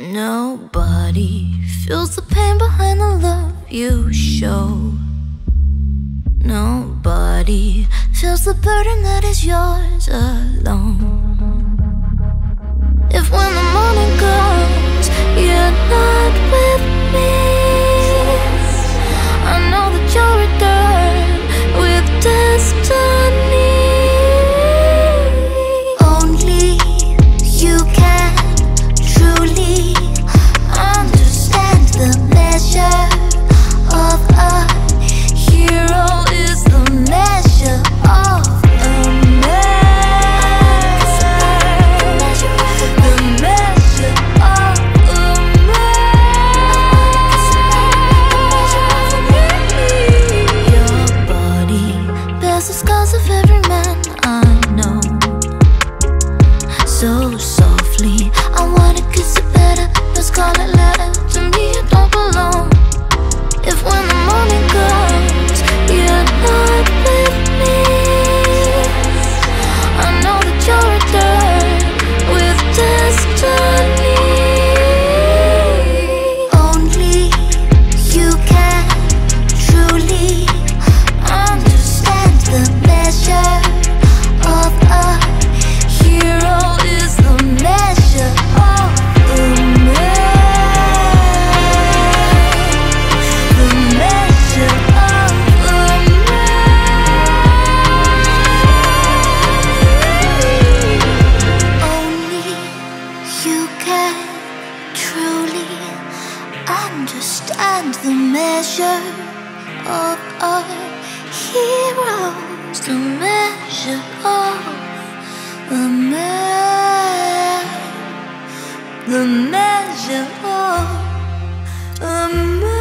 Nobody feels the pain behind the love you show. Nobody feels the burden that is yours alone. understand the measure of our heroes, the measure of the man, the measure of the man.